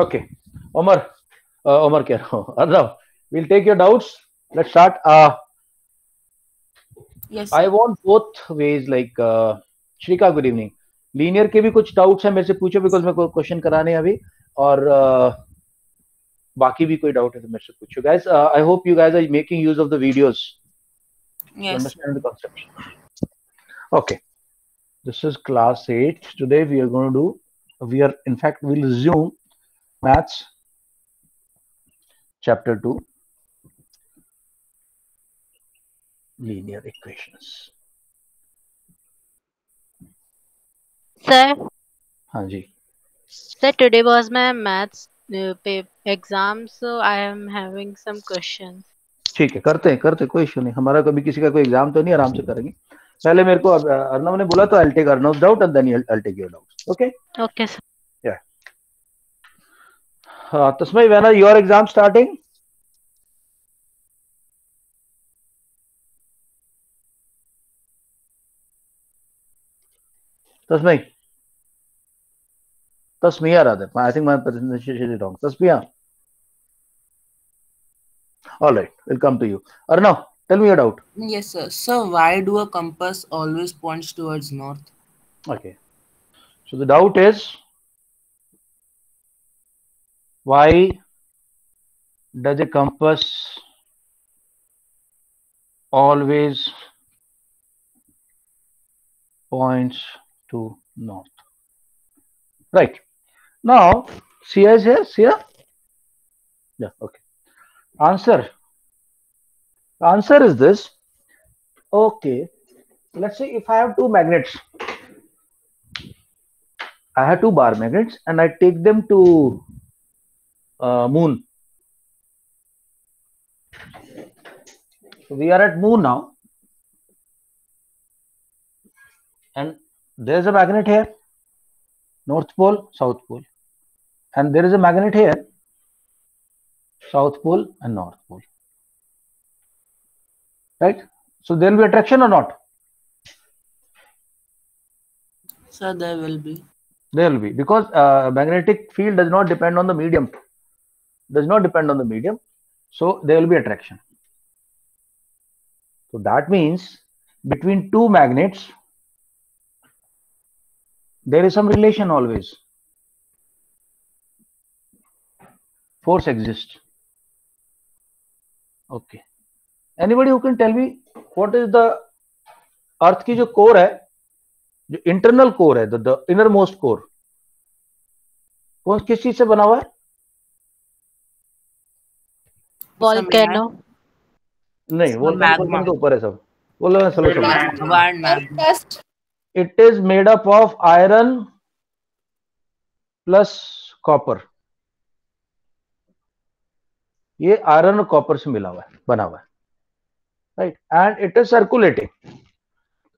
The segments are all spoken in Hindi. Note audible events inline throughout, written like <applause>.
Okay, Omar, uh, Omar, kya Arnav, we'll take your doubts. Let's start. Uh, yes I want both ways. Like uh, Shrika, good evening. Linear के भी कुछ डाउट्स हैं मेरे से पूछो बिकॉज़ मेरे को क्वेश्चन कराने हैं अभी और uh, बाकी भी कोई डाउट है तो मेरे से पूछो guys uh, I hope you guys are making use of the videos You yes understand the concept okay this is class 8 today we are going to do we are in fact we'll resume maths chapter 2 linear equations. Sir, हाँ जी। Sir, today was my maths uh, pa- exam, so I am having some ठीक है करते हैं करते हैं कोई इशू नहीं। हमारा कभी किसी का कोई एग्ज़ाम तो नहीं आराम से करेंगे। पहले मेरे को अर्नव ने बोला तो I take Arnav doubt and then I take your doubts okay Okay, sir. Uh, tasmai when are your exam starting? tasmai tasmiya rather i think my pronunciation is wrong. tasmiya all right we'll come to you. arnav tell me your doubt. Yes sir. So why do a compass always points towards north? Okay. So the doubt is why does a compass always points to north? Right. Now, Sia is here. Sia? Yeah, okay. Answer. Answer is this. Okay. Let's say if I have two magnets I have two bar magnets and I take them to uh, moon. So we are at moon now. And there's a magnet here, North Pole, South Pole. And there is a magnet here, South Pole and North Pole. Right? So there will be attraction or not? sir there will be There will be because uh, magnetic field does not depend on the medium. Does not depend on the medium, so there will be attraction. So that means between two magnets, there is some relation always. Force exists. Okay. Anybody who can tell me what is the earth की जो कोर है जो इंटरनल कोर है द इनर मोस्ट कोर कौन किस चीज़ से बना हुआ है नहीं वो ऊपर है सब। बोलो ना solution it is made of iron plus copper ये आयरन और कॉपर से मिला हुआ है बना हुआ है। Right and it is circulating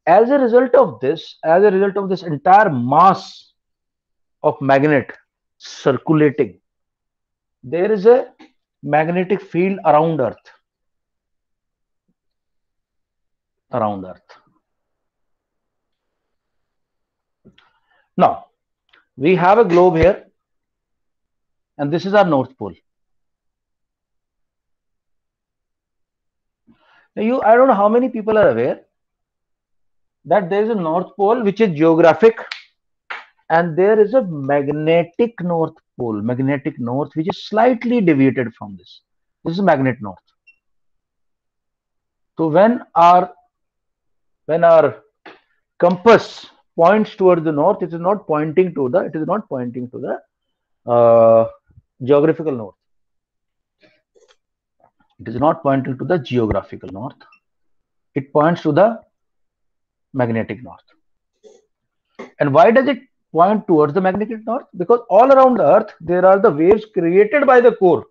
as a result of this as a result of this entire mass of magnet circulating there is a magnetic field around earth. Around earth. Now we have a globe here and this is our north pole. Now you i don't know how many people are aware that there is a north pole which is geographic and there is a magnetic north pole magnetic north which is slightly deviated from this. This is magnet north. So when our when our compass points towards the north it is not pointing to the it is not pointing to the uh, geographical north. It is not pointing to the geographical north. It points to the magnetic north. And why does it point towards the magnetic north? Because all around the earth, there are the waves created by the core.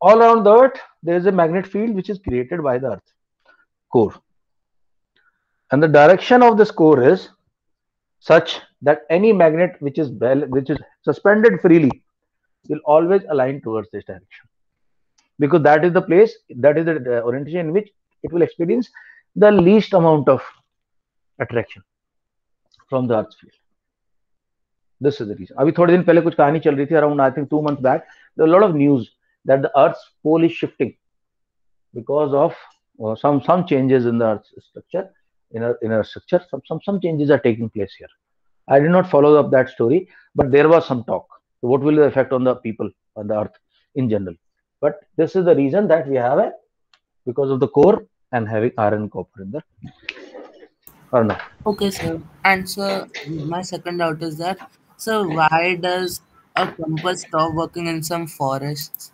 All around the earth, there is a magnet field which is created by the earth core. And the direction of this core is such that any magnet which is which is suspended freely will always align towards this direction because that is the place that is the orientation in which it will experience the least amount of attraction from the earth's field this is the reason अभी थोड़े दिन पहले कुछ कहानी चल रही थी around I think two months back there are a lot of news that the Earth's pole is shifting because of uh, some some changes in the Earth's structure inner inner structure some some some changes are taking place here I did not follow up that story but there was some talk so what will the effect on the people on the Earth in general but this is the reason that we have a because of the core and having iron and copper in there or no Okay, sir. And sir, my second doubt is that, sir, why does a compass stop working in some forests?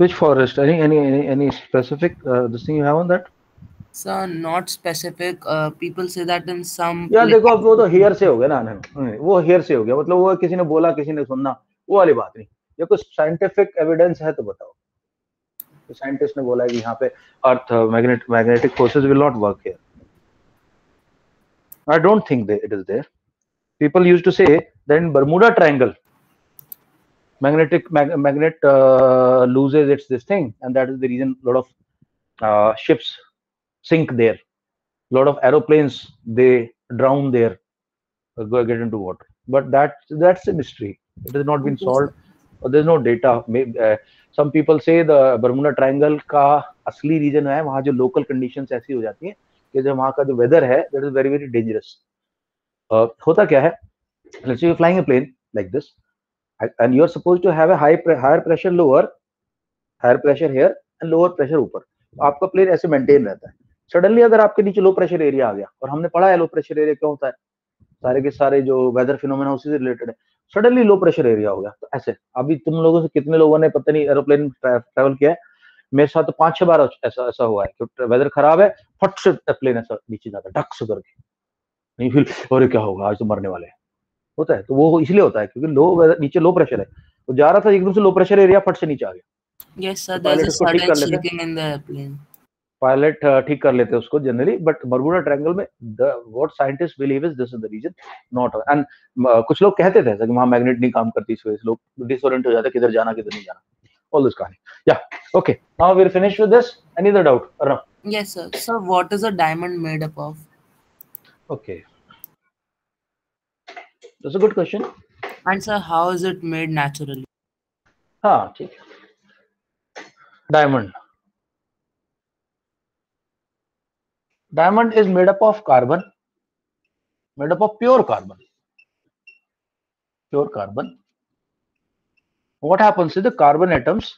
which forest any any any, any specific uh, this thing you have on that Sir, not specific. Uh, people say that in some. यार pla- देखो अब वो तो हेयर से हो गया ना नहीं, वो हेयर से हो गया मतलब वो किसी ने बोला किसी ने सुनना वो वाली बात नहीं ये कुछ साइंटिफिक एविडेंस है तो बताओ तो साइंटिस्ट ने बोला है कि यहाँ पे earth magnet magnetic forces will not work here I don't think they it is there people used to say that in bermuda triangle magnetic mag, magnet uh, loses its this thing and that is the reason a lot of uh, ships sink there a lot of aeroplanes they drown there uh, go get into water but that that's a mystery it has not been Okay, solved or there's no data Maybe, uh, some people say the bermuda triangle का असली रीजन है वहाँ जो लोकल कंडीशंस ऐसी हो जाती है कि जो वहाँ का जो वेदर है that is very very dangerous होता क्या है? Let's say you're flying a plane like this, and- you're supposed to have a high higher pressure lower, higher pressure here and lower pressure ऊपर। तो आपका प्लेन ऐसे मेंटेन रहता है। सडनली अगर आपके नीचे लो प्रेशर एरिया आ गया, और हमने पढ़ा है लो प्रेशर एरिया क्यों होता है? सारे के सारे जो वेदर फिनोमेना उसी से रिलेटेड है। सडनली लो प्रेशर एरिया हो गया। तो ऐसे, अभी तुम लोगों से कितने लोगों ने पता नहीं एरोप्लेन ट्रैवल किया है? मेरे साथ तो पाँच छह बार ऐसा ऐसा हुआ है कि वेदर खराब है, फट से प्लेन ऐसा नीचे जाता है, ढक से करके नहीं फिर अरे क्या होगा आज तो मरने वाले हैं होता है तो वो इसलिए होता है क्योंकि लो नीचे लो प्रेशर है वो जा रहा था एकदम से लो प्रेशर एरिया फट से नीचे आ गया sir. तो उसको ठीक कर लेते. पायलट ठीक कर हैं उसको जनरली बट बर्मुडा ट्रायंगल में what scientist believe is this is the reason not and कुछ लोग कहते थे कि वहाँ मैग्नेट नहीं काम करती इस वजह से लोग डिसोरिएंट हो जाते किधर जाना किधर नहीं जाना ऑल दिस कहानी या okay now we finish with this any other doubt Arnab Yes, sir. Sir, what is a diamond made up of? Okay that's a good question And sir, how is it made naturally? हाँ ठीक है diamond diamond is made up of carbon made up of pure carbon pure carbon what happens is the carbon atoms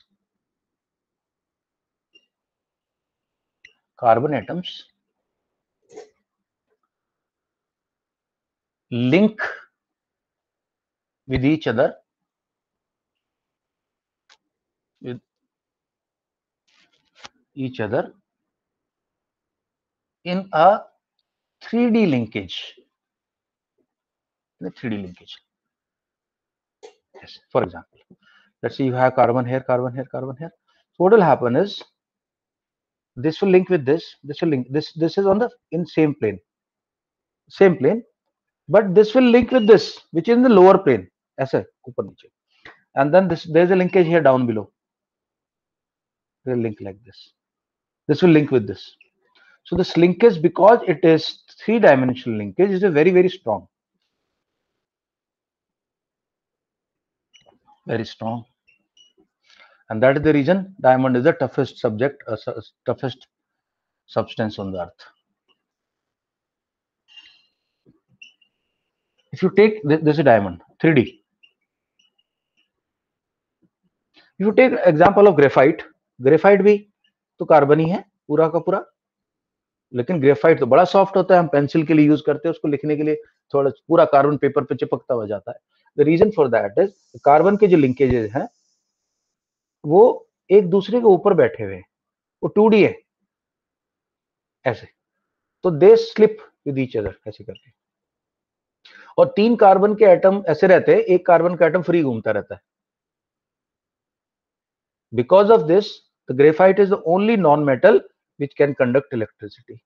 carbon atoms link with each other with each other in a 3D linkage. In a 3D linkage. Yes, for example, let's say you have carbon here, carbon here, carbon here. So what will happen is this will link with this, this will link, this this is on the in same plane. Same plane, but this will link with this, which is in the lower plane. ऐसे ऊपर नीचे. And then this there's a linkage here down below. There's a link like this. This will link with this. So this linkage, because it is three-dimensional linkage, is a very, very strong. Very strong. And that is the reason diamond is the toughest subject, uh, su- toughest substance on the earth. If you take this, is diamond, 3D. If you take example of graphite, graphite भी तो कार्बन ही है पूरा का पूरा। लेकिन ग्रेफाइट तो बड़ा सॉफ्ट होता है हम पेंसिल के लिए यूज़ करते हैं उसको लिखने के लिए थोड़ा पूरा कार्बन पेपर पे चिपकता हुआ जाता है। The reason for that is carbon के जो लिंकेजेस हैं वो एक दूसरे के ऊपर बैठे हुए हैं। वो टू है। ऐसे। तो they slip with each other ऐसे करके। और तीन कार्बन के एटम ऐसे रहते हैं, एक कार्बन का एटम फ्री घूमता रहता है। Because of this the graphite is the only non metal which can conduct electricity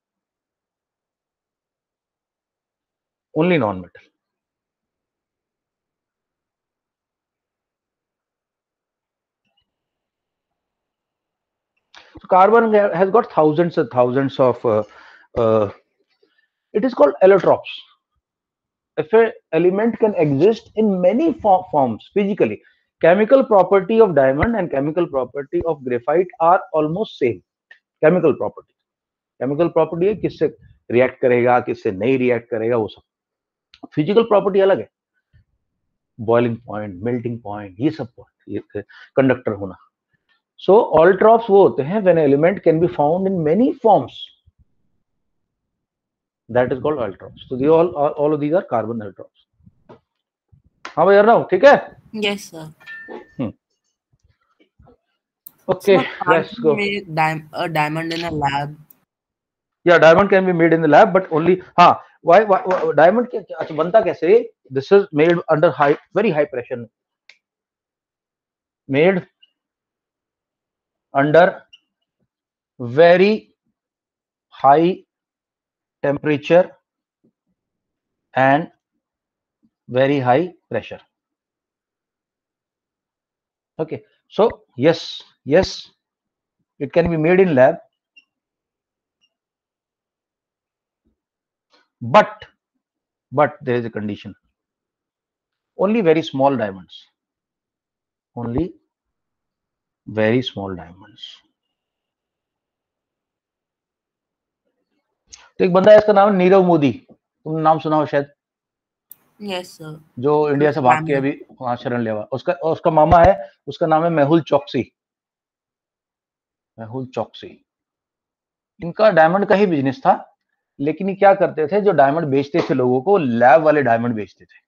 only non metal carbon has got thousands thousands of it is called allotropes if a element can exist in many fo- forms physically chemical property of diamond and chemical property of graphite are almost same chemical property chemical property है किससे रिएक्ट करेगा किससे नहीं रिएक्ट करेगा वो सब फ़िज़िकल प्रॉपर्टी अलग है बॉइलिंग पॉइंट मेल्टिंग पॉइंट ये सब point, कंडक्टर होना सो ऑल ड्रॉप्स वो होते हैं when element can be found in many that is called allotropes तो all all of these are carbon allotropes हाँ भाई अर्नव ठीक है? Yes sir okay let's go diamond in a lab या diamond can be made in the lab but only हाँ व्हाई डायमंड अच्छा बनता कैसे? This is made under high very high pressure made under very high temperature and very high pressure. Okay so yes yes it can be made in lab but but there is a condition. Only very small diamonds. Only very small diamonds तो एक बंदा है इसका नाम है नीरव मोदी। तुमने नाम सुना हो शायद? Yes, sir. जो इंडिया से भाग के अभी शरण हुआ उसका उसका मामा है उसका नाम है मेहुल चौकसी। मेहुल चौकसी। इनका डायमंड का ही बिज़नेस था लेकिन ये क्या करते थे जो डायमंड बेचते थे लोगों को लैब वाले डायमंड बेचते थे।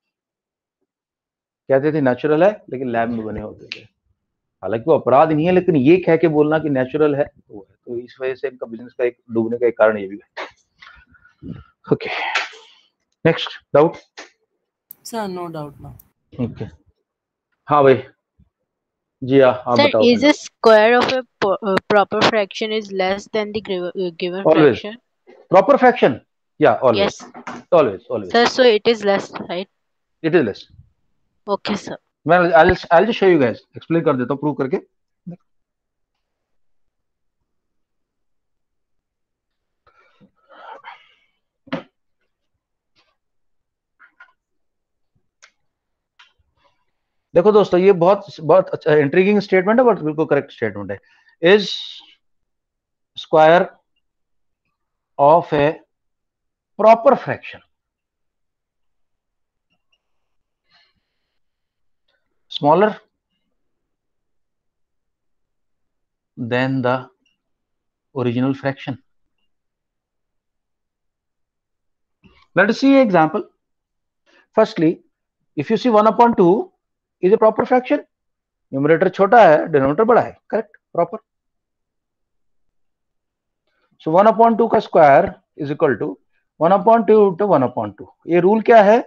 कहते थे नेचुरल है लेकिन लैब में बने होते थे। हालाँकि वो अपराध नहीं है लेकिन ये कह के बोलना कि नेचुरल है तो वो है। तो इस वजह से इनका बिज़नेस का एक डूबने का एक कारण ये भी है। Okay next doubt Sir, no doubt now. Okay हाँ भाई जी हाँ आप Sir, बताओ is a square of a uh, proper fraction is less than the uh, given Always. fraction? Proper fraction या always Yes. Always always Sir, so it is less, right? It is less Okay, sir. मैं I'll I'll just show you guys explain कर देता हूँ प्रूव करके देखो दोस्तों, ये बहुत बहुत अच्छा इंट्रीगिंग स्टेटमेंट है बट बिल्कुल करेक्ट स्टेटमेंट है। Is square of a proper fraction smaller than the original fraction let see example firstly if you see one upon two is a proper fraction. Numerator छोटा है, denominator बड़ा है. Correct? Proper. So 1 upon 2 का square is equal to 1 upon 2 to 1 upon 2. ये रूल क्या है?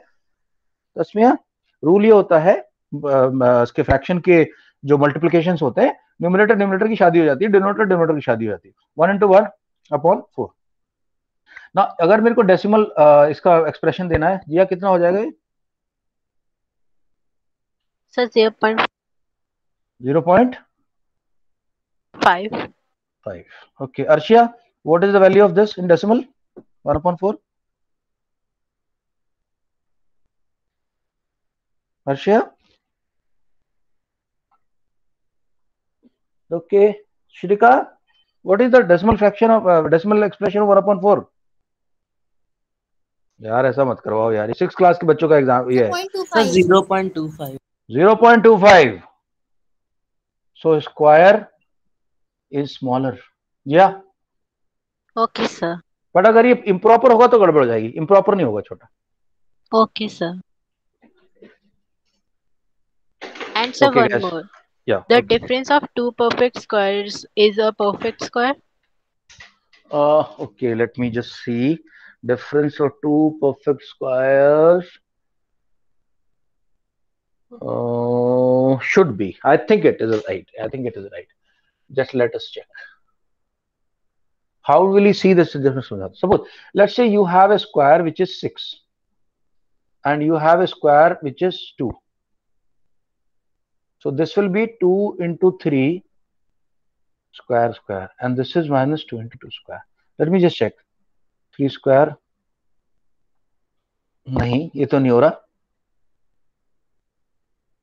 तस्मिया रूल ये होता है इसके फ्रैक्शन के जो मल्टीप्लीकेशन होते हैं न्यूमिनेटर न्यूमिनेटर की शादी हो जाती है डिनोमिनेटर डिनोमिनेटर की शादी हो जाती है one into one upon four ना अगर मेरे को डेसिमल इसका एक्सप्रेशन देना है जिया कितना हो जाएगा ये Sir, 0.5. Zero point five. Five. Okay Arshia what is the value of this in decimal one upon four Arshia? Okay, Shrika, what is the decimal fraction of uh, decimal expression of 1 upon 4? यार ऐसा मत करवाओ यार। सिक्स क्लास के बच्चों का एग्ज़ाम ये है। Sir, 0.25. 0.25 so square is smaller या Okay, sir. बट अगर ये इम्प्रॉपर होगा तो गड़बड़ हो जाएगी इम्प्रॉपर नहीं होगा छोटा Okay, sir. And sir, Okay, one guys. more. yeah The okay. difference of two perfect squares is a perfect square? uh okay let me just see difference of two perfect squares uh should be i think it is right i think it is right just let us check how will you see this difference suppose let's say you have a square which is 6 and you have a square which is 2 so this will be 2 into 3 square square and this is minus 2 into 2 square let me just check 3 square नहीं ये तो नहीं हो रहा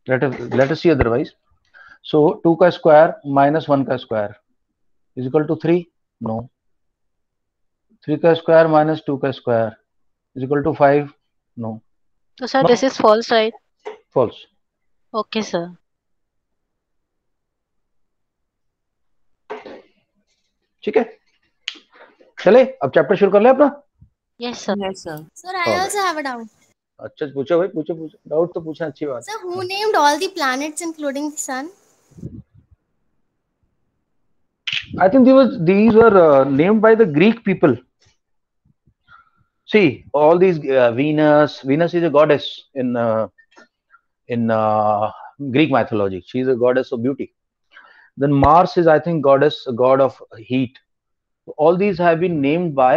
let us let us see otherwise so 2 का square minus 1 का square is equal to 3 no 3 का square minus 2 का square is equal to 5 no So sir, No. this is false, right? false Okay, sir. ठीक है चले अब चैप्टर शुरू कर ले अपना Yes, sir. Yes, sir. Sir, I Alright. also have a doubt. अच्छा पूछो भाई पूछो पूछो डाउट तो पूछना अच्छी बात Sir, who named all the planets including the sun? I think these was these were uh, named by the Greek people. See, all these uh, Venus. Venus is a goddess in uh, in uh, Greek mythology. She is a goddess of beauty. Then Mars is, I think, goddess, a god of heat. All these have been named by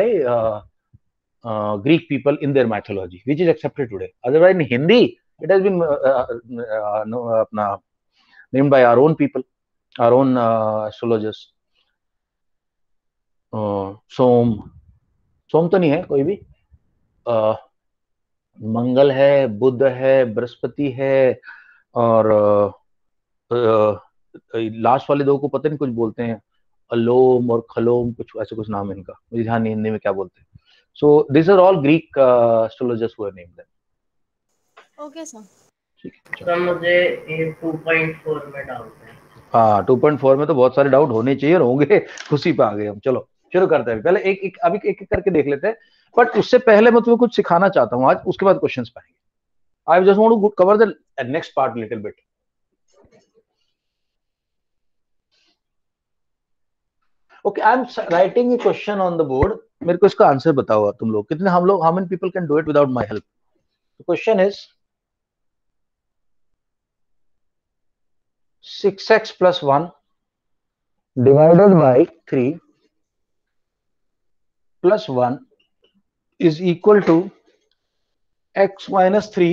uh, uh, Greek people in their mythology, which is accepted today. Otherwise, in Hindi, it has been uh, uh, uh, no, named by our own people, our own uh, astrologers. Som Som तो नहीं है कोई भी अ, मंगल है बुध है बृहस्पति है और लास्ट वाले दो को पता नहीं कुछ बोलते हैं अलोम और खलोम कुछ ऐसे कुछ नाम है इनका मुझे ध्यान हिंदी में क्या बोलते हैं so this are all Greek astrologers who name them Okay, sir. ठीक है सर मुझे ये 2.4 में डाउट है। हाँ 2.4 में तो बहुत सारे डाउट होने चाहिए और होंगे। <laughs> उसी पे आ गए हम। चलो शुरू करते हैं। पहले एक एक अभी एक एक करके देख लेते हैं। बट उससे पहले मैं तुम्हें कुछ सिखाना चाहता हूँ आज। उसके बाद क्वेश्चंस पाएँगे I just want to cover the next part little bit okay I am writing a question on the board मेरे को इसका आंसर बताओ तुम लोग। कितने हम लोग how many people can do it without my help question is 6x plus 1 divided by 3 plus 1 is equal to x minus 3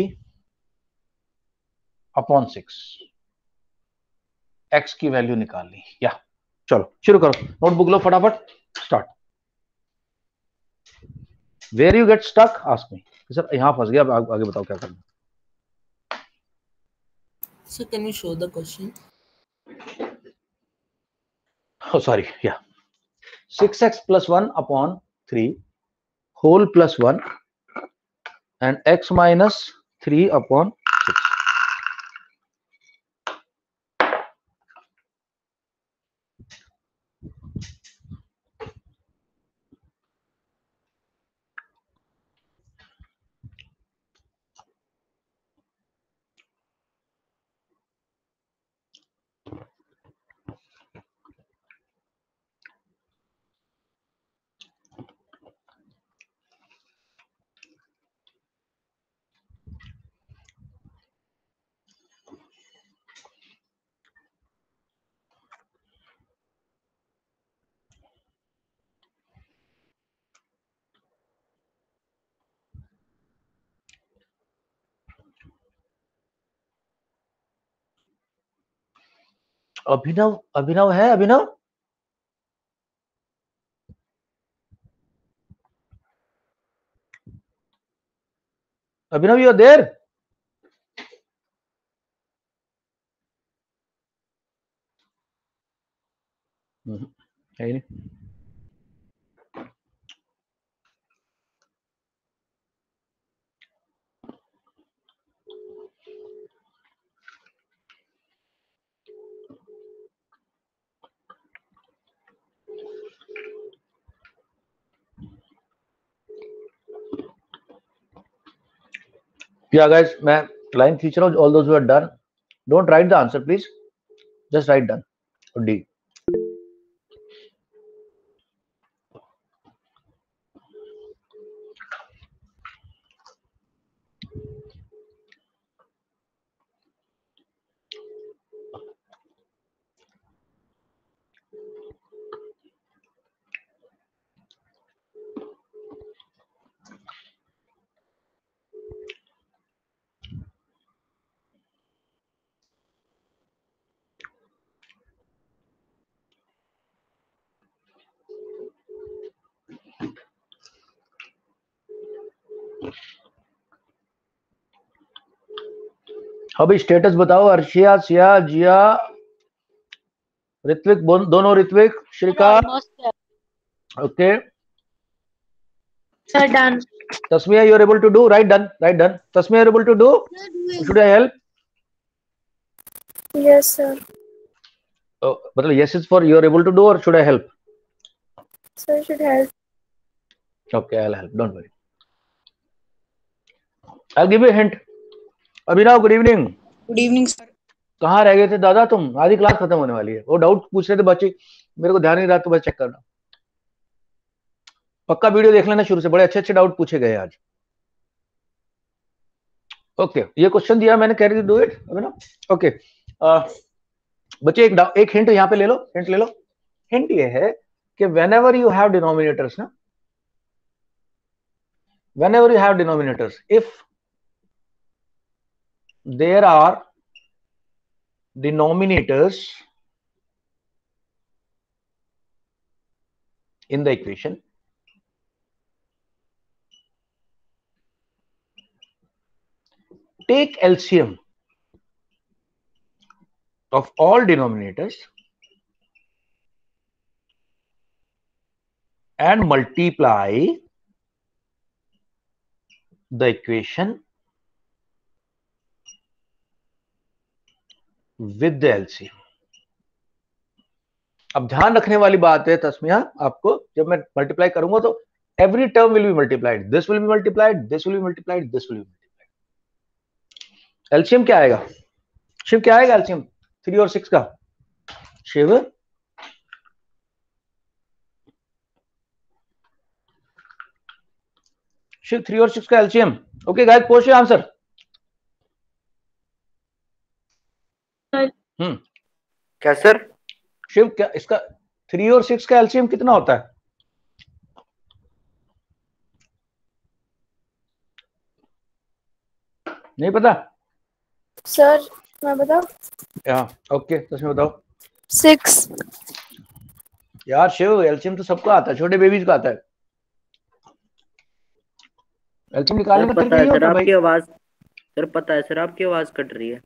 upon 6 x की वैल्यू निकालनी। या चलो, शुरू करो। नोटबुक लो, फटाफट start where you get stuck ask me sir यहाँ फंस गया अब आगे बताओ क्या करना sir can you show the question sorry या six x plus one upon three whole plus one and x minus three upon Abhinav Abhinav है अभिनव? अभिनव यू देर है नहीं। Yeah, guys, my client feature of all those who are done. Don't write the answer, please. Just write done. D. अभी स्टेटस बताओ अर्शिया सिया जिया ऋत्विक दोनों Ritvik Shrikant okay sir done Tasmiya you are able to do right done right done Tasmiya able to do should I help yes sir मतलब yes is for you are able to do और should I help sir should help okay I will help don't worry I will give you hint Abhinav good evening good evening sir कहाँ रह गए थे दादा तुम? आधी क्लास खत्म होने वाली है। वो डाउट पूछ रहे थे बच्चे। मेरे को ध्यान नहीं रहा तो बस चेक करना। पक्का वीडियो देख लेना शुरू से। बड़े अच्छे अच्छे डाउट पूछे गए आज। ओके ये क्वेश्चन दिया मैंने carry do it Abhinav okay बच्चे एक एक हिंट यहाँ पे ले लो हिंट ले लो। हिंट ये है कि whenever you have denominators ना whenever you have denominators if there are denominators in the equation. Take LCM of all denominators and multiply the equation with the LCM. अब ध्यान रखने वाली बात है, तस्मिया, आपको जब मैं मल्टीप्लाई करूँगा तो every term will be multiplied this will be multiplied this will be multiplied this will be multiplied LCM क्या आएगा? शिव क्या आएगा एलसीएम थ्री और सिक्स का। शिव शिव थ्री और सिक्स का LCM okay guys post answer hmm. क्या सर शिव क्या इसका थ्री और सिक्स का एलसीएम कितना होता है? नहीं पता? Sir, मैं बताओ या ओके तो इसमें बताओ। Six. यार शिव एलसीएम तो सबको आता है छोटे बेबीज को आता है। एलसीएम निकालने का तरीका पता है सर है आपकी आवाज़ सर पता है सर आपकी आवाज़ कट रही है।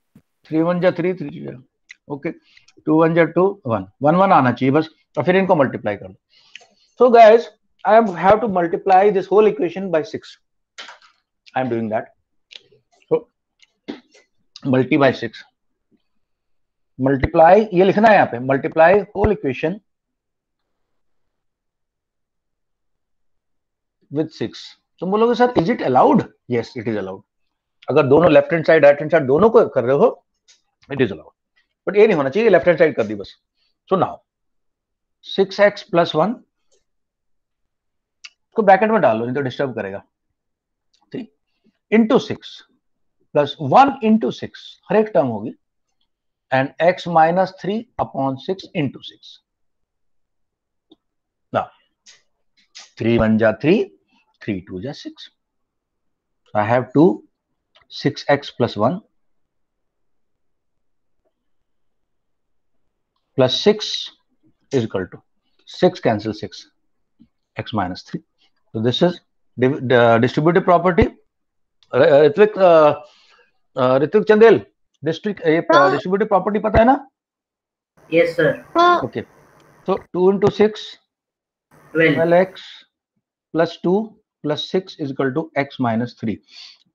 थ्री वन जा थ्री थ्री जा। ओके टू वन जा टू वन वन वन आना चाहिए बस, और फिर इनको मल्टीप्लाई कर लो। So guys I have to multiply this whole equation by six I am doing that so multi by six multiply ये लिखना है यहाँ पे multiply whole equation with six तुम बोलोगे, sir is it allowed yes it is allowed अगर दोनों left hand side right hand side दोनों को कर रहे हो इट इज़ अलाउड बट ये नहीं होना चाहिए लेफ़्ट हैंड साइड कर दी बस। So now six x plus one को ब्रैकेट में डाल, नहीं तो डिस्टर्ब करेगा। ठीक? Into six plus one into six हर एक टर्म होगी। And x minus three upon six into six ना थ्री वन जा थ्री थ्री टू जा six I have two six x plus one plus 6 is equal to 6 cancel 6 x minus 3 so this is div- the distributive property uh, Ritvik uh, uh, Ritvik Chandel district ये हाँ। डिस्ट्रीब्यूटिव प्रॉपर्टी पता है ना यस सर हाँ ओके तो 2 into 6 twelve 12x plus 2 plus 6 is equal to x minus 3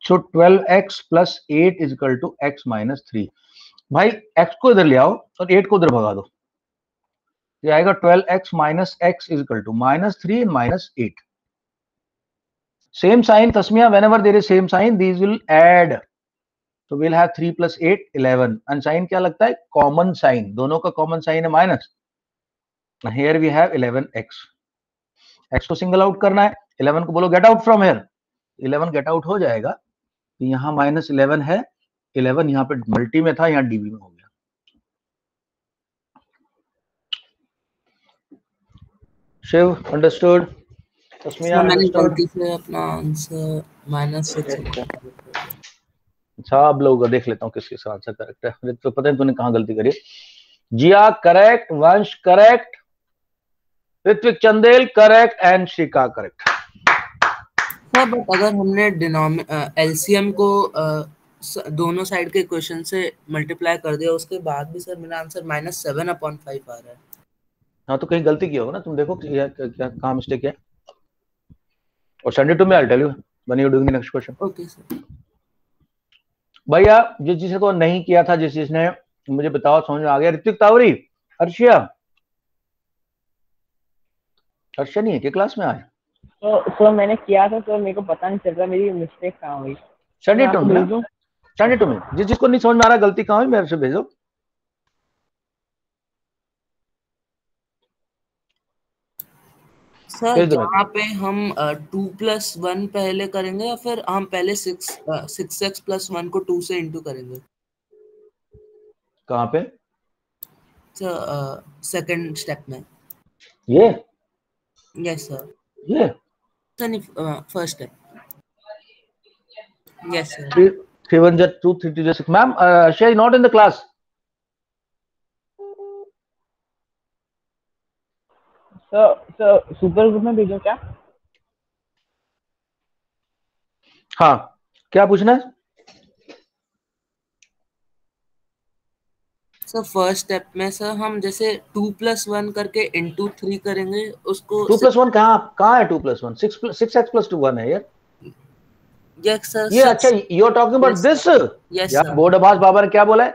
so 12x plus 8 is equal to x minus 3 भाई x को इधर ले आओ और 8 को उधर भगा दो ये आएगा 12x minus x is equal to minus three minus eight. Same sign Tasmiya whenever there is same sign these will add तो will have three plus eight eleven and sign क्या लगता है? Common sign. दोनों का कॉमन साइन है minus here we have eleven x x को सिंगल आउट करना है। इलेवन को बोलो get out from here eleven get out हो जाएगा। तो यहाँ माइनस इलेवन है। इलेवन यहाँ पर मल्टी में था, यहाँ डीबी में हो गया। शिव अंडरस्टूड तस्मिया So मैंने अंडरस्टूड गलती से अपना आंसर माइनस सिक्स अच्छा अब लोग देख लेता हूँ किसके साथ आंसर करेक्ट है। तो पता है तूने कहाँ गलती करी। Jiya correct Vansh correct Ritvik Chandel correct and Shika correct sir but अगर हमने डिनोम एलसीएम को दोनों साइड के इक्वेशन से मल्टीप्लाई कर दिया उसके बाद भी सर मेरा answer minus seven upon five आ रहा है। हाँ तो कहीं गलती किया होगा ना? तुम देखो क्या क्या क्या- कहाँ मिस्टेक है और send it to me I tell you when you doing the next question okay sir भैया जिस जिसे को नहीं किया था जिस जिसने मुझे बताओ समझ में आ गया। ऋतिक तावरी अर्शिया अर्शिया नहीं है क्या क्लास में आज तो सर मैंने किया था तो मेरे को पता नहीं चल रहा मेरी मिस्टेक कहाँ हुई? Send to me? Send it to me. जिस जिसको नहीं समझ में आ रहा गलती कहाँ हुई? मेरे से भेजो। सर यहाँ पे हम टू प्लस वन पहले करेंगे या फिर हम पहले six six x plus one को टू से इंटू करेंगे? कहाँ पे? सर सेकंड स्टेप में। ये? यस सर ये? सर नहीं first step yes sir jet two three two jet six. Ma'am uh, she is not in the class. Sir sir super group में भेजो क्या? हाँ क्या पूछना है? सर फ़र्स्ट स्टेप में सर हम जैसे टू प्लस वन करके इंटू थ्री करेंगे उसको टू प्लस वन कहाँ कहाँ है two plus one six six x plus two one है यार। यस सर ये अच्छा you are talking about this yes यार सर बोर्ड अब्बास बाबा ने क्या बोला है?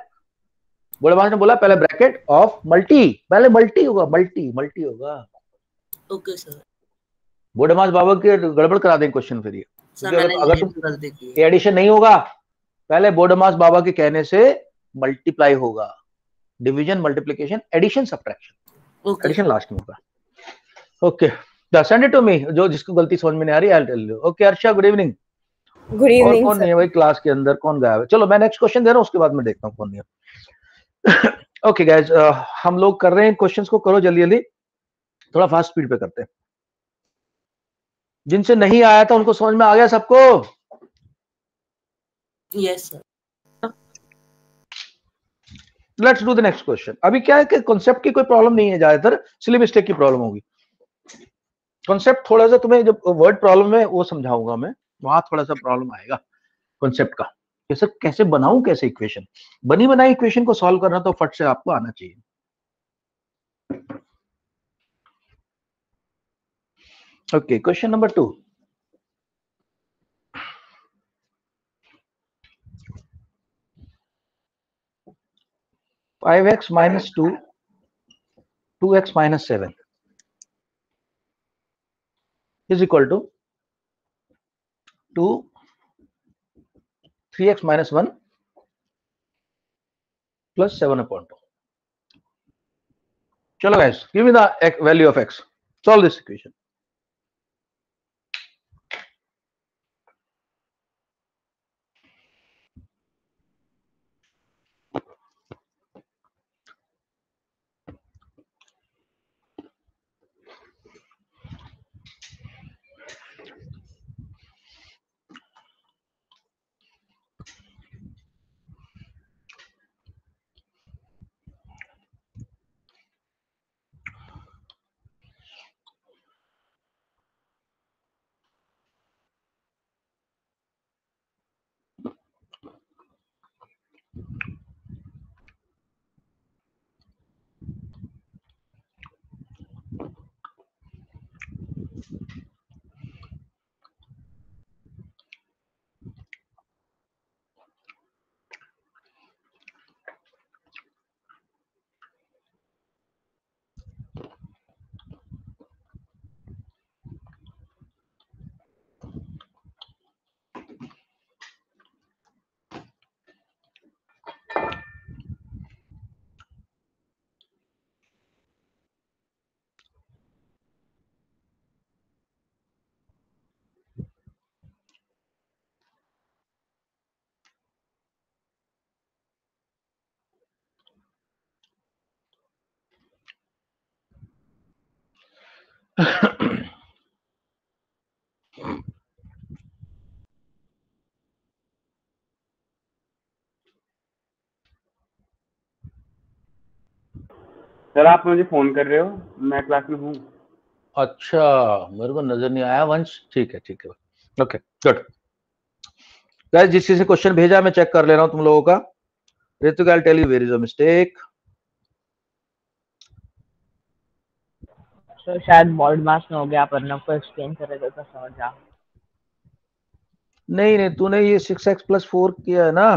बोर्ड अब्बास ने बोला पहले ब्रैकेट ऑफ़ मल्टी पहले मल्टी होगा मल्टी मल्टी होगा। ओके सर बोर्ड अब्बास बाबा के गड़बड़ करा दें क्वेश्चन फिर ये। अगर- तुम गलती एडिशन नहीं होगा पहले बोर्ड अब्बास बाबा के कहने से मल्टीप्लाई होगा। Division multiplication addition subtraction okay addition last में होगा। Okay send it to me जो जिसको गलती समझ में नहीं आ रही I tell you okay Arsha good evening good evening कौन नहीं है भाई क्लास के अंदर? कौन गायब है? चलो मैं नेक्स्ट क्वेश्चन दे रहा हूँ उसके बाद मैं देखता हूँ कौन नहीं है <coughs> ओके गाइस हम लोग कर रहे हैं क्वेश्चंस को करो जल्दी जल्दी थोड़ा फास्ट स्पीड पे करते हैं। जिनसे नहीं आया था उनको समझ में आ गया सबको? Yes sir let's do the next question अभी क्या है कि कॉन्सेप्ट की कोई प्रॉब्लम नहीं है ज़्यादातर सिली मिस्टेक की प्रॉब्लम होगी। कॉन्सेप्ट थोड़ा सा तुम्हें जब वर्ड प्रॉब्लम है वो समझाऊँगा मैं। वहाँ थोड़ा सा प्रॉब्लम आएगा कॉन्सेप्ट का। कि सर कैसे बनाऊँ कैसे इक्वेशन बनी बनाई इक्वेशन को सॉल्व करना तो फट से आपको आना चाहिए। Okay, question number two. Five x minus two, two x minus seven is equal to two, three x minus one plus seven upon two. Chalo guys, give me the value of x. Solve this equation. Sir, आप मुझे फ़ोन कर रहे हो? मैं क्लास में हूँ। अच्छा मेरे को नज़र नहीं आया वंश। ठीक है ठीक है। ओके गुड गाइस जिस किसी ने क्वेश्चन भेजा मैं चेक कर ले रहा हूँ तुम लोगों का। Hrithik I tell you where is a mistake तो शायद बॉल्ड मास में हो गया आप अर्नब को एक्सप्लेन कर रहे थे तो समझ जा नहीं नहीं तूने ये सिक्स एक्स प्लस फोर किया है ना?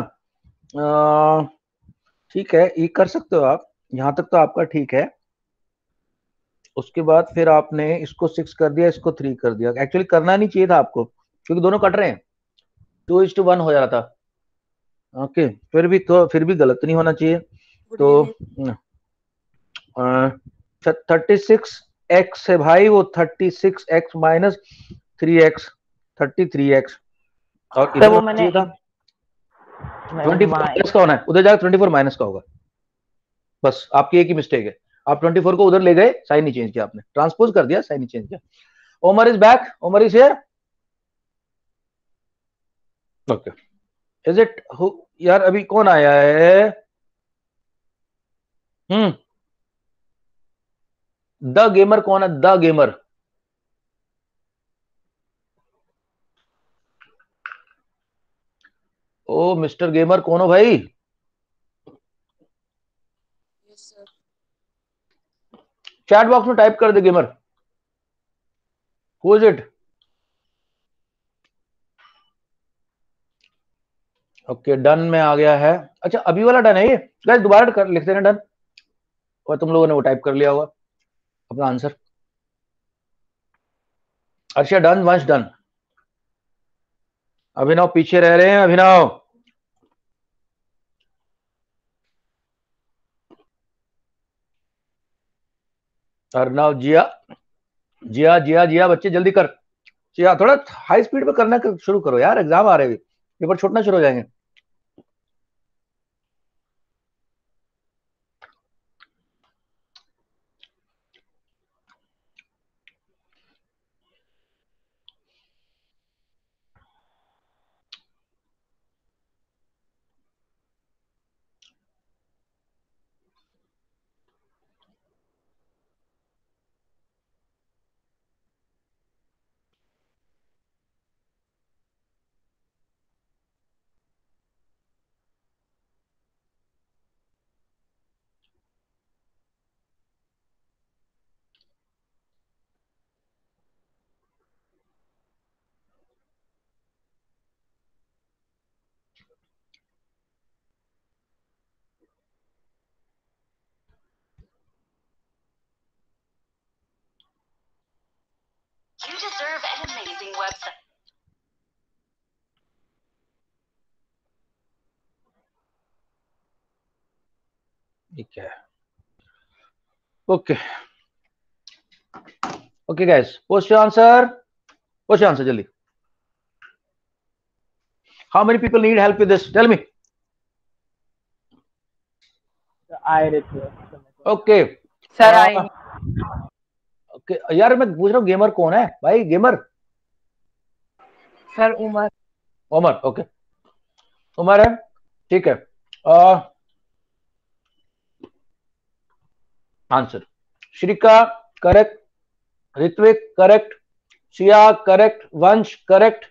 ठीक है ये कर सकते हो आप। यहाँ तक तो आपका ठीक है। उसके बाद फिर आपने इसको सिक्स कर दिया इसको थ्री कर दिया। एक्चुअली करना नहीं चाहिए था आपको क्योंकि दोनों कट रहे हैं। टू इज़ टू वन हो जा रहा था। ओके फिर भी तो फिर भी गलत नहीं होना चाहिए। तो थर्टी सिक्स एक्स है भाई वो thirty six x minus three x thirty three x और तो इधर वो होना मैंने चाहिए था मैं ट्वेंटी माइनस का होना है। उधर जाकर ट्वेंटी फोर माइनस का होगा। बस आपकी एक ही मिस्टेक है। आप ट्वेंटी फोर को उधर ले गए साइन नहीं चेंज किया आपने। ट्रांसपोज कर दिया साइन नहीं चेंज किया। Omar is back Omar is here okay is it यार अभी कौन आया है? हम्म। द गेमर कौन है? The gamer. O mister gamer कौन हो भाई? चैट बॉक्स में टाइप कर दे gamer. Who is it okay done में आ गया है। अच्छा अभी वाला डन है ये? गाइस दोबारा कर लिख देना डन। और तुम लोगों ने वो टाइप कर लिया होगा। अपना answer Arsha done Vansh done Abhinav पीछे रह रहे हैं अभिनव. अर्नव जिया. जिया जिया जिया बच्चे जल्दी कर. जिया थोड़ा हाई स्पीड पे करना कर, शुरू करो यार एग्ज़ाम आ रहे हैं. पेपर छूटना शुरू हो जाएँगे You deserve an amazing website. ठीक है okay okay guys post answer post answer जल्दी how many people need help with this tell me आए रहे थे ओके सर आई ओके यार मैं पूछ रहा हूँ गेमर कौन है? भाई gamer sir Umar Umar okay Umar है? ठीक है. Answer. Shrika correct Ritvik correct Shiya correct Vansh correct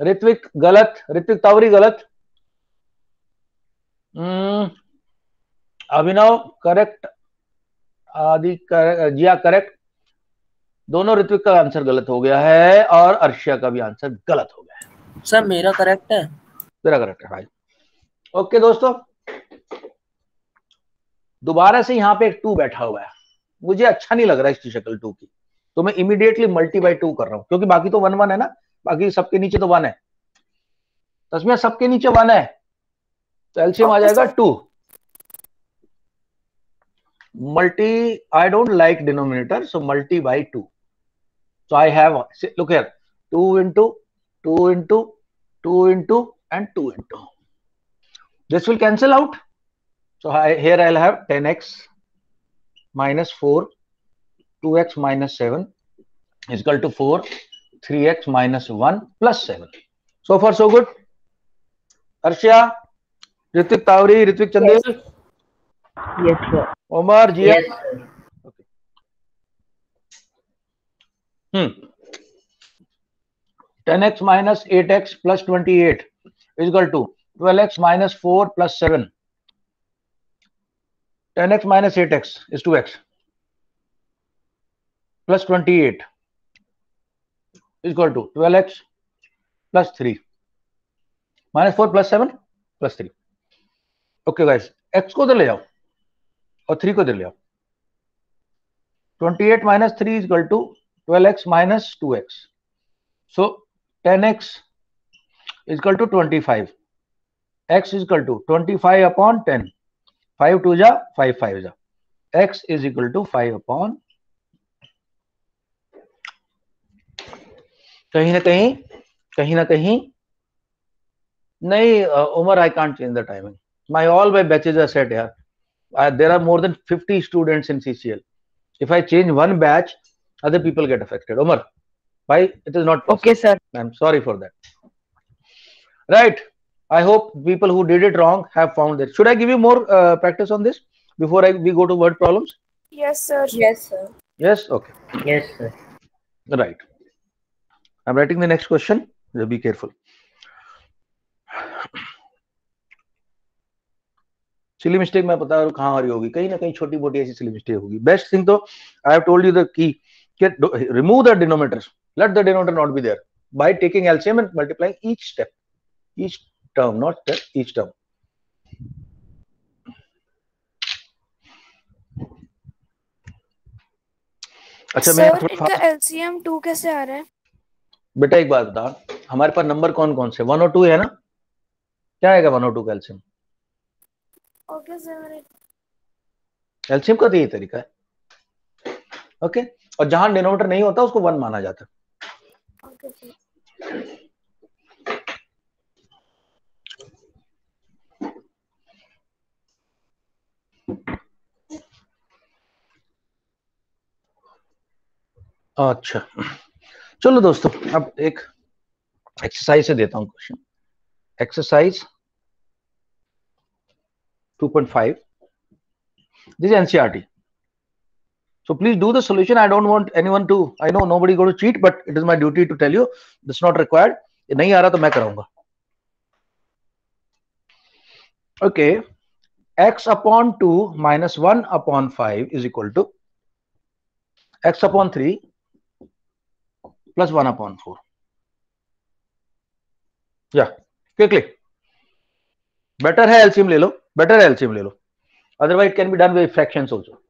Ritvik गलत ऋत्विक तावरी गलत। हम्म, अभिनव करेक्ट आदि कर, जिया करेक्ट। दोनों ऋत्विक का आंसर गलत हो गया है और अर्शिया का भी आंसर गलत हो गया है। सर मेरा करेक्ट है। तेरा करेक्ट है भाई। ओके दोस्तों दोबारा से यहाँ पे एक टू बैठा हुआ है। मुझे अच्छा नहीं लग रहा है इसकी शक्ल टू की। तो मैं इमीडिएटली मल्टी बाई टू कर रहा हूँ क्योंकि बाकी तो वन वन है ना। बाकी सबके नीचे तो वन है। तस्मिया सबके नीचे वन है। तो एलसीएम आ जाएगा two multi i don't like denominator so multi by 2 so i have look here 2 into 2 into 2 into and 2 into this will cancel out So I, here I'll have 10x minus 4, 2x minus 7 is equal to 4, 3x minus 1 plus 7. So far, so good. Arshia, Ritvik Tawri, Ritvik Chandir. Yes, yes sir. Omar, GS. Yes. Okay. Hmm. 10x minus 8x plus 28 is equal to 12x minus 4 plus 7. 10x minus 8x is 2x plus 28 is equal to 12x plus 3 minus 4 plus 7 plus 3. Okay, guys, x को इधर ले जाओ और 3 को इधर ले आओ 28 minus 3 is equal to 12x minus 2x. So 10x is equal to 25. x is equal to 25 upon 10. five two जा फाइव फाइव जा। X is equal to five upon कहीं ना कहीं कहीं ना कहीं नहीं Umar I can't change the timing my all my batches are set यार। There are more than fifty students in CCL if I change one batch other people get affected Umar भाई it is not okay sir I am sorry for that right I hope people who did it wrong have found it. Should I give you more uh, practice on this before I, we go to word problems? Yes, sir. Yes, sir. Yes. Okay. Yes, sir. Right. I'm writing the next question. So be careful. Silly mistake मैं बता रहा हूँ कहाँ आ रही होगी कहीं ना कहीं छोटी मोटी ऐसी सिली मिस्टेक होगी बेस्ट थिंग तो I have told you the key remove the denominators let the denominator not be there by taking LCM and multiplying each step, each term, not step, each term. अच्छा मैं इनका एलसीएम टू कैसे आ रहा है? बेटा एक बात बता हमारे पास नंबर कौन कौन से? वन और टू है ना? क्या आएगा वन और टू का एल्सियम ओके सर एल्सियम का तो यही तरीका है। ओके और जहाँ डिनोमीटर नहीं होता उसको वन माना जाता है। ओके सर अच्छा। चलो दोस्तों, अब एक एक्सरसाइज से देता हूँ question exercise 2.5 this NCERT so please do the solution I don't want anyone to I know nobody going to cheat but it is my duty to tell you this not required नहीं आ रहा तो मैं कराऊँगा। Okay x upon two minus one upon five is equal to x upon three plus 1 upon 4 yeah quickly better है LCM ले लो better है LCM ले लो otherwise it can be done with fractions also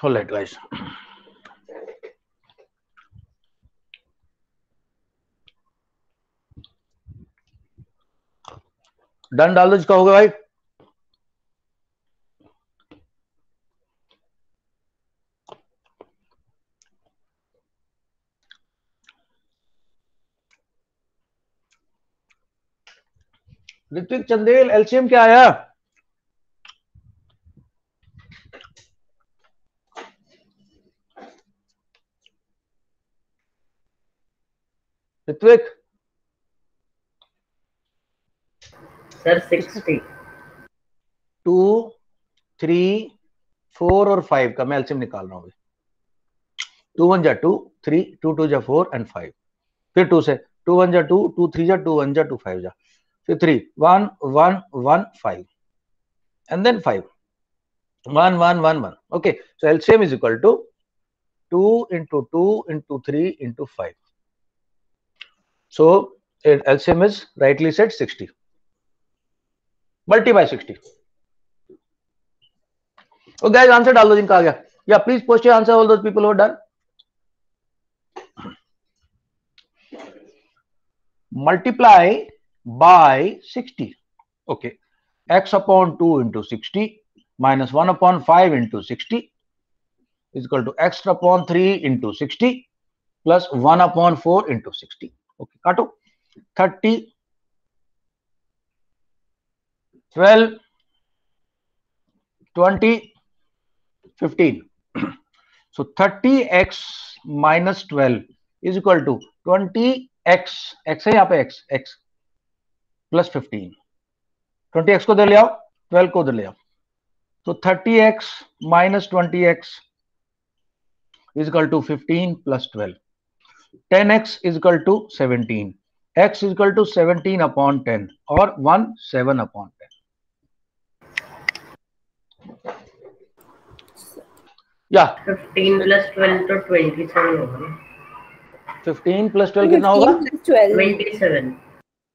all right guys. Done डाल दो जिसका होगा भाई? ऋत्विक चंदेल एलसीएम क्या आया Ritvik sir sixty two three four और फाइव का मैं एल्सियम निकाल रहा हूँ टू वन जा टू थ्री टू टू जा फोर एंड फाइव फिर टू से टू वन जा टू टू थ्री जा टू वन जा टू फाइव जा। फिर three one one one five and then five one one one one okay so LCM is equal to two into two into three into five So uh, it, LCM is rightly said 60. Multiply by 60. Oh, guys, answered all those. in gaya. Yeah, please post your answer, all those people who are done. Multiply by 60. Okay. x upon 2 into 60 minus 1 upon 5 into 60 is equal to x upon 3 into 60 plus 1 upon 4 into 60. Okay, काटो। Thirty, twelve, twenty, fifteen. So thirty x minus twelve is equal to twenty x x है यहाँ पे x x plus fifteen. Twenty x को उधर ले आओ, ट्वेल्व को उधर ले आओ। तो thirty x minus twenty x is equal to fifteen plus twelve. Is x to 17 x x is equal to 17 upon 10 or 1 7 upon 10 yeah. Fifteen plus twelve तो ट्वेंटी सेवन होगा 15 plus 12 कितना होगा? ट्वेंटी सेवन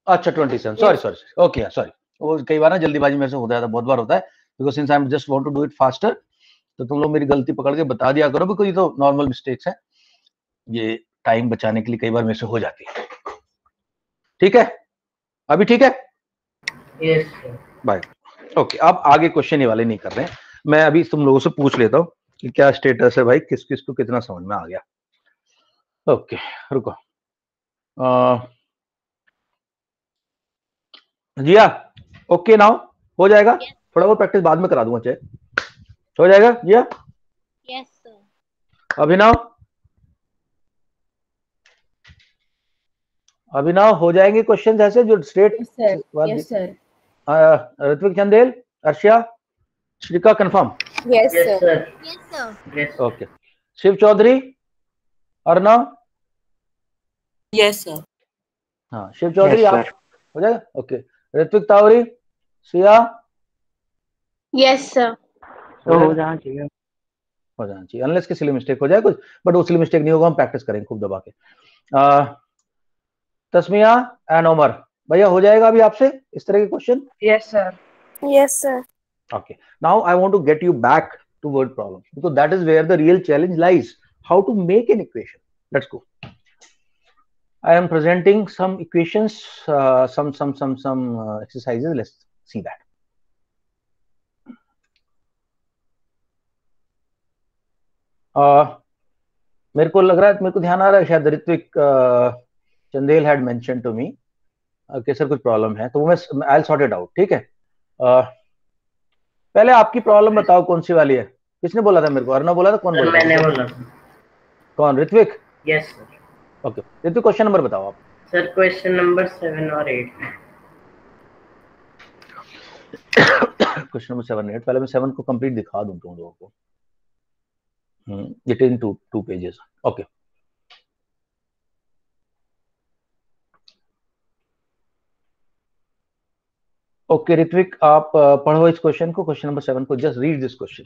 अच्छा 27 सॉरी सॉरी ओके सॉरी वो कई बार ना जल्दीबाजी मेरे से होता है बहुत बार होता है। Because since I am just want to do it faster तो तुम लोग मेरी गलती पकड़ के बता दिया करो बिकॉज़ ये तो नॉर्मल मिस्टेक्स है। ये टाइम बचाने के लिए कई बार मेरे से हो जाती है। ठीक है? अभी ठीक है? यस बाय ओके अब आगे क्वेश्चन ये वाले नहीं कर रहे हैं। मैं अभी तुम लोगों से पूछ लेता हूँ कि क्या स्टेटस है भाई? किस किस को कितना समझ में आ गया? ओके रुको। जिया ओके नाउ हो जाएगा? थोड़ा बहुत प्रैक्टिस बाद में करा दूँगा चाहे हो जाएगा जिया? Yes, sir. अभिनव अभिनव हो जाएँगे क्वेश्चन ऐसे जो straight yes sir Ritvik Chandel Arshia Shrika confirm yes yes sir sir. Yes okay Shiv Chaudhary Arnav Yes, sir. हाँ शिव चौधरी Yes, आप हो जाएगा? Okay Ritvik Tawari Siya yes sir हो हो जाना चाहिए। हो जाना चाहिए। अनलेस किसी लिए मिस्टेक हो जाए कुछ बट वो सिली मिस्टेक नहीं होगा हम प्रैक्टिस करेंगे खूब दबा के। आ, तस्मिया एंड ओमर भैया हो जाएगा अभी आपसे इस तरह के question yes sir yes sir okay now I want to get you back to word problem so that is where the real challenge lies how to make an equation let's go I am presenting some equations some some some some exercises let's see that मेरे को लग रहा है मेरे को ध्यान आ रहा है शायद Ritvik uh, Chandel had mention to me कि सर कुछ प्रॉब्लम है। तो वो मैं आई सॉर्ट इट आउट ठीक है? uh, पहले आपकी प्रॉब्लम बताओ कौन सी वाली है? किसने बोला था मेरे को? अर्णव बोला था? कौन बोला मैंने बोला कौन? Ritvik? Yes sir okay Ritvik question number बताओ आप। सर क्वेश्चन नंबर सेवन और eight question number seven eight पहले मैं सेवन को कंप्लीट दिखा दूँ तुम लोगों को। It in to two pages okay okay Ritvik आप पढ़ो इस क्वेश्चन को क्वेश्चन नंबर सेवन को just read this question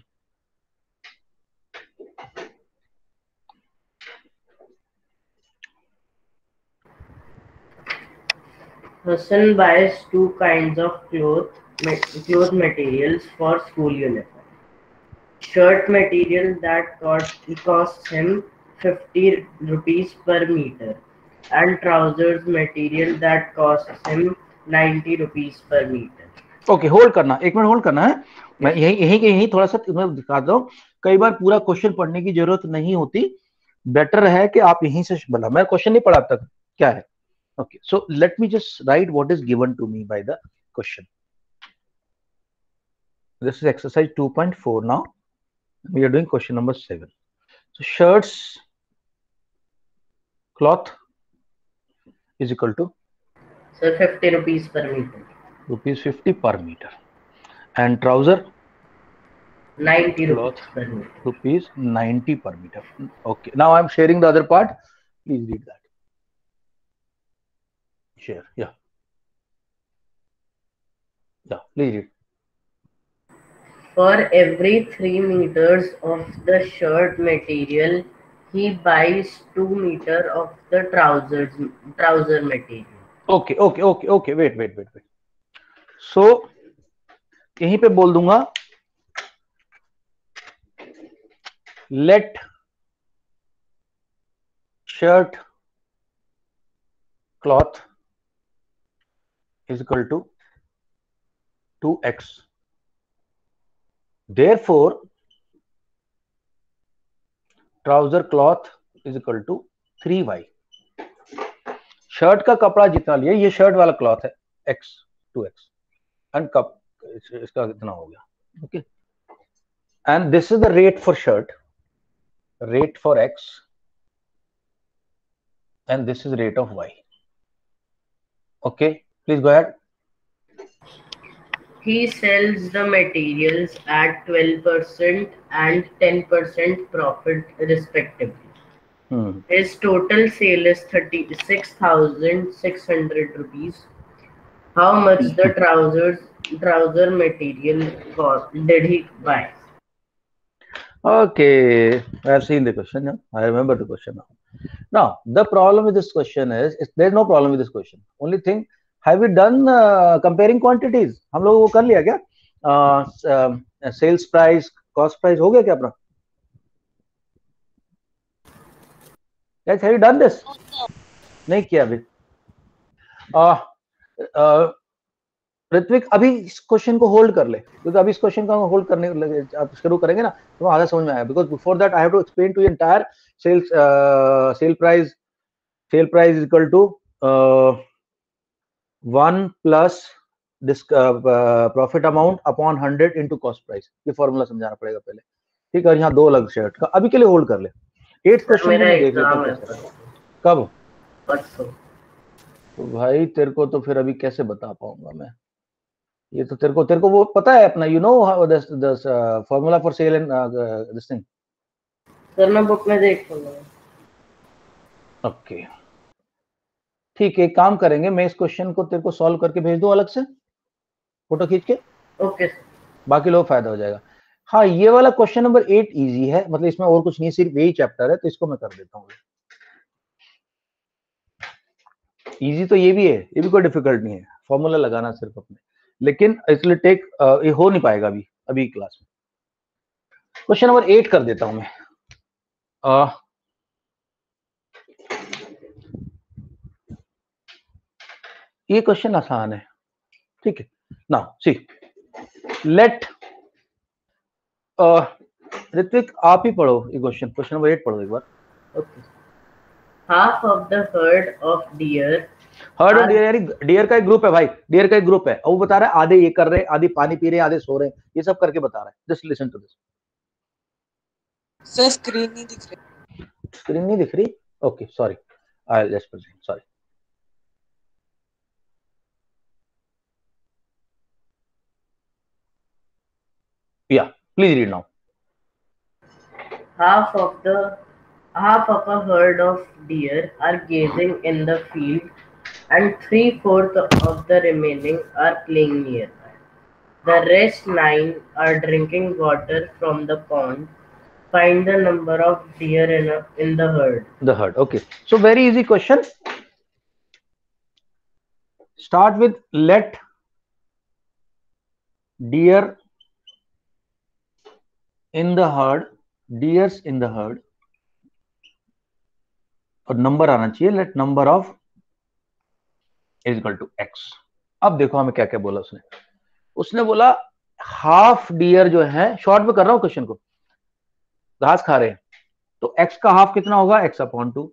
Hassan buys two kinds of cloth, cloth materials for school uniform. Shirt material that cost, costs him 50 rupees per meter and trousers material that costs him ninety rupees per metre. Okay hold करना। एक मिनट होल्ड करना है। मैं यही यही के यही थोड़ा सा मैं दिखाता हूँ कई बार पूरा क्वेश्चन पढ़ने की ज़रूरत नहीं होती। बेटर है कि आप यहीं से बोला मैं क्वेश्चन नहीं पढ़ा तक। क्या है? Okay so let me just write what is given to me by the question this is exercise 2.4 now we are doing question number seven so shirts cloth is equal to So 50 rupees per meter. rupees 50 per meter. And trouser? 90 Cloth. rupees per meter. rupees 90 per meter. Okay. Now i'm sharing the other part. Please read that. Share. Yeah. Yeah please read. For every 3 meters of the shirt material, he buys 2 meter of the trousers trouser material. Okay okay okay okay wait wait wait wait so यहीं पे बोल दूँगा let shirt cloth is equal to two x there four trouser cloth is equal to three y shirt का कपड़ा जितना लिया ये शर्ट वाला क्लॉथ है एक्स टू एक्स एंड कप इसका इतना हो गया okay and this is the rate for shirt rate for x and this is rate of y okay please go ahead. He sells the materials at 12% and 10% profit, respectively. hmm. His total sale is 36,600 rupees. How much the trousers trouser material cost did he buy? Okay, I have seen the question. Yeah? I remember the question now. Now, the problem with this question is, is there's no problem with this question. Only thing, have we done uh, comparing quantities? हम लोग वो कर लिया क्या? Uh, sales price, cost price हो गया क्या अपना? Guys, have you done this? नहीं किया अभी. ऋत्विक अभी इस क्वेश्चन को होल्ड कर ले क्योंकि अभी इस क्वेश्चन को होल्ड करने लगे आप शुरू करेंगे ना तो आधा समझ में आया। Because before that I have to explain to entire sales sale price sale price equal to one plus profit amount upon hundred into cost price ये फॉर्मूला समझाना पड़ेगा पहले। ठीक है और यहाँ दो अलग शर्ट का अभी के लिए होल्ड कर ले। Eight question sir. कब? तो भाई तेरे को तो फिर अभी कैसे बता पाऊँगा मैं? ये तो तेरे को तेरे को वो पता है अपना you know formula for sale and this thing sir मैं बुक में देख लूँगा। ओके ठीक है काम करेंगे मैं इस क्वेश्चन को तेरे को सॉल्व करके भेज दूँ अलग से फ़ोटो खींच के? ओके सर बाकी लोग फ़ायदा हो जाएगा। हाँ ये वाला क्वेश्चन नंबर एट इजी है मतलब इसमें और कुछ नहीं सिर्फ़ यही चैप्टर है तो इसको मैं कर देता हूँ। इजी तो ये भी है ये भी कोई डिफ़िकल्ट नहीं है फॉर्मूला लगाना सिर्फ़ अपने। लेकिन इसलिए टेक ये हो नहीं पाएगा अभी अभी क्लास में। क्वेश्चन नंबर एट कर देता हूँ मैं। अ, ये क्वेश्चन आसान है ठीक है। ना सी लेट ऋत्विक आप ही पढ़ो ये क्वेश्चन क्वेश्चन नंबर एट पढ़ो एक बार. Okay half of the herd of deer herd हाँ। डियर यानी डियर का एक ग्रुप है भाई. डियर का एक ग्रुप है. और वो बता रहा है आधे ये कर रहे हैं आधे पानी पी रहे हैं आधे सो रहे हैं. ये सब करके बता रहा है. Just listen to this sir screen नहीं दिख रही। स्क्रीन नहीं दिख रही? Okay sorry I just present sorry या Please read now. Half of the half of a herd of deer are gazing in the field, and three fourths of the remaining are playing nearby. The rest nine are drinking water from the pond. Find the number of deer in, a, in the herd. The herd. Okay. So very easy question. Start with let deer in the herd, deers in the herd. और नंबर आना चाहिए let number of is equal to x अब देखो हमें क्या क्या बोला उसने। उसने बोला हाफ़ डियर जो है शॉर्ट में कर रहा हूँ क्वेश्चन को। घास खा रहे हैं। तो एक्स का हाफ़ कितना होगा? एक्स अपॉन टू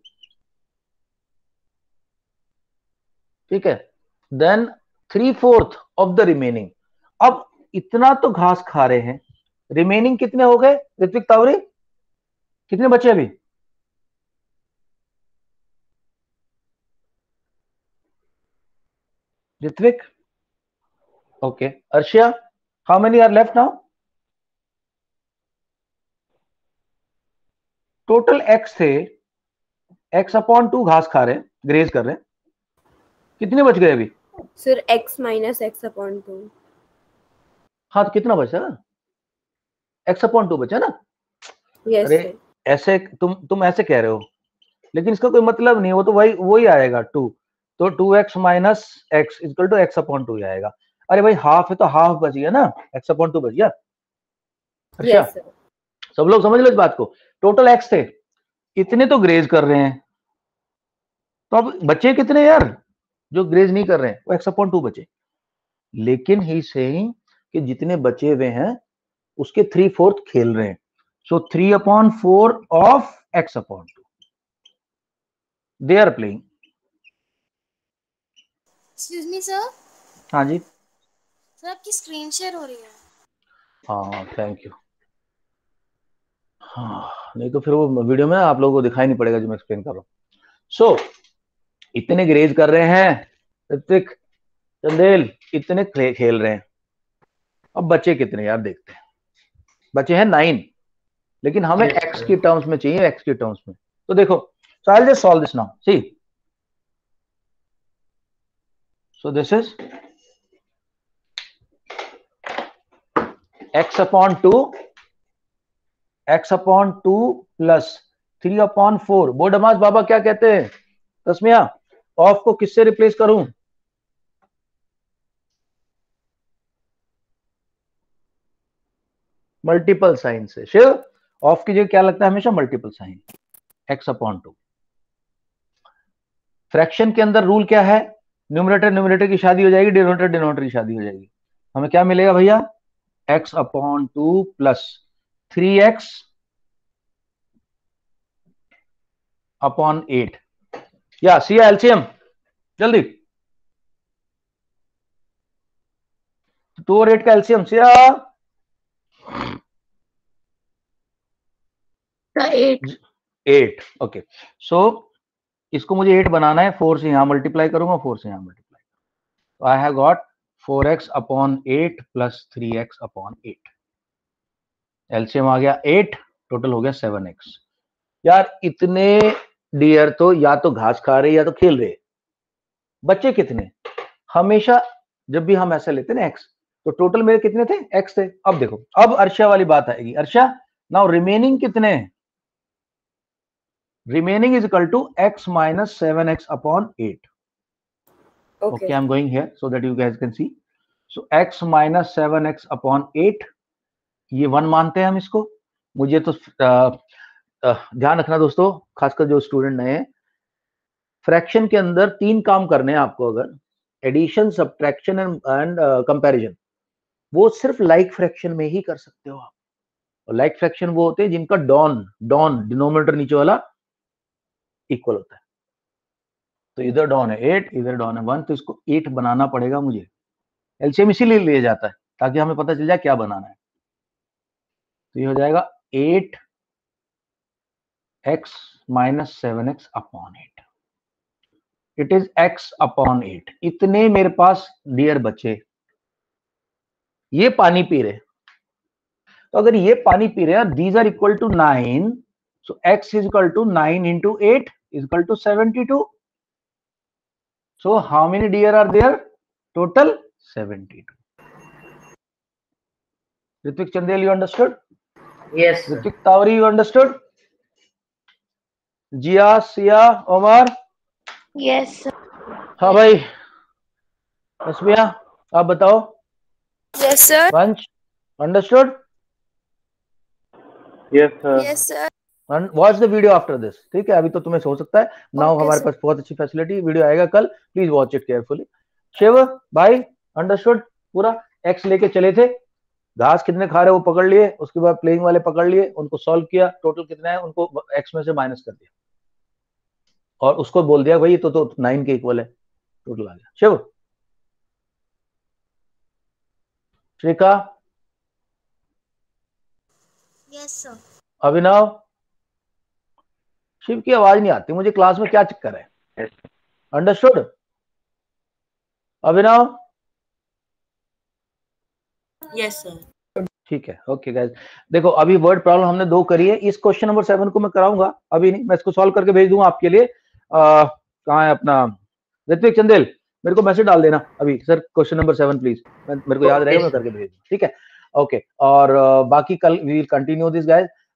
ठीक है? Then three fourth of the remaining अब इतना तो घास खा रहे हैं। रिमेनिंग कितने हो गए? ऋत्विक तावरी? कितने बचे अभी? Ritvik? Okay. Arshia, how many are left now? Total x थे एक्स अपॉन टू घास खा रहे हैं ग्रेज कर रहे हैं। कितने बच गए अभी? Sir x minus x upon two हाँ तो कितना बचा? X अपॉन टू बचा ना? यस अरे ऐसे तुम तुम ऐसे कह रहे हो। लेकिन इसका कोई मतलब नहीं वो तो वही वही आएगा टू। तो two x minus x equal to x upon two ही आएगा। अरे भाई हाफ़ है तो हाफ़ बच गया ना? एक्स अपॉन टू बच गया? अच्छा। सर सब लोग समझ लो इस बात को। टोटल एक्स थे। इतने तो ग्रेज कर रहे हैं। तो अब बचे कितने यार? जो ग्रेज नहीं कर रहे हैं वो एक्स अपॉन टू बचे। लेकिन ही सेइंग कि जितने बचे हुए हैं उसके थ्री फोर्थ खेल रहे हैं। So three upon four of x upon two they are playing excuse me sir हाँ जी। सर आपकी स्क्रीन शेयर हो रही है। हाँ थैंक यू हाँ नहीं तो फिर वो वीडियो में आप लोगों को दिखाई नहीं पड़ेगा जो मैं एक्सप्लेन कर रहा हूँ। सो so, इतने ग्रेज कर रहे हैं ऋतिक चंदेल इतने खेल रहे हैं। अब बचे कितने यार देखते हैं। बचे हैं नाइन। लेकिन हमें एक्स. की टर्म्स में चाहिए एक्स की टर्म्स में। तो देखो so I'll just solve this now. See? So this is x upon 2 x upon 2 plus 3 upon 4 बोर्डमास बाबा क्या कहते हैं? तस्मिया ऑफ़ को किससे रिप्लेस करूँ? मल्टीपल साइन से। शिव ऑफ़ की जगह क्या लगता है हमेशा multiple sign x upon two fraction के अंदर रूल क्या है? न्यूमरेटर न्यूमरेटर की शादी हो जाएगी डिनोमिनेटर डिनोमिनेटर की शादी हो जाएगी। हमें क्या मिलेगा भैया? X upon two plus three x upon eight या सी एलसीएम जल्दी। टू और एट का LCM Siya eight eight okay so इसको मुझे एट बनाना है फोर से यहाँ मल्टीप्लाई करूँगा फोर से यहाँ multiply I have got four x upon eight plus three x upon eight LCM आ गया एट टोटल हो गया सेवन एक्स यार, इतने डियर तो या तो घास खा रहे या तो खेल रहे बच्चे कितने? हमेशा जब भी हम ऐसा लेते ना एक्स तो टोटल मेरे कितने थे? एक्स थे। अब देखो, अब अर्षा वाली बात आएगी। अर्षा नाउ रिमेनिंग कितने हैं? Remaining is equal to x minus 7x upon 8 okay. Okay i'm going here so that you guys can see. So x minus 7x upon 8 ये वन मानते हैं हम इसको? मुझे तो ध्यान रखना दोस्तों खासकर जो स्टूडेंट नए हैं। फ्रैक्शन के अंदर तीन काम करने हैं आपको अगर। एडिशन सब्ट्रैक्शन एंड कंपैरिजन वो सिर्फ़ लाइक फ्रैक्शन में ही कर सकते हो आप। और लाइक फ्रैक्शन वो होते हैं जिनका डॉन डॉन डिनोमिनेटर नीचे वाला इक्वल होता है। तो इधर डॉन है एट इधर डॉन है वन तो इसको एट बनाना पड़ेगा मुझे। एलसीएम इसीलिए लिया जाता है, ताकि हमें पता चल जाए क्या बनाना है। तो ये हो जाएगा eight x minus seven x upon eight it is x upon eight इतने मेरे पास डियर बचे। ये पानी पी रहे। तो अगर ये पानी पी रहे हैं these are equal to nine So x is equal to 9 into 8 is equal to 72. So how many deer are there? Total 72. Ritvik Chandel, you understood? Yes, sir. Ritvik Tawri, you understood? Jia, Sia, Omar? Yes हाँ भाई रश्मिया आप बताओ yes sir Vansh understood yes sir yes sir Watch the video after this ठीक है? अभी तो तुम्हें हो सकता है। नाउ Okay, हमारे sir. पास बहुत अच्छी फैसिलिटी वीडियो आएगा कल। Please watch it carefully Shiv भाई अंडरस्टूड पूरा? एक्स लेके चले थे। घास कितने खा रहे वो पकड़ लिए। उसके बाद प्लेइंग वाले पकड़ लिए। उनको सॉल्व किया। टोटल कितना है? उनको एक्स में से माइनस कर दिया। और उसको बोल दिया भाई तो तो नाइन के इक्वल है। टोटल आ गया। शिव श्रीका यस सर अभिनव शिव की आवाज़ नहीं आती मुझे क्लास में क्या चक्कर है? Yes. Understood Abhinav? Yes, sir. ठीक है ओके गाइस देखो अभी वर्ड प्रॉब्लम हमने दो करी है इस क्वेश्चन नंबर सेवन को मैं कराऊँगा अभी नहीं मैं इसको सॉल्व करके भेज दूँगा आपके लिए। कहाँ है अपना? ऋत्विक चंदेल मेरे को मैसेज डाल देना अभी sir question number seven please मेरे को याद रहेगा मैं करके भेज ठीक है? ओके और बाकी कल we will continue this guys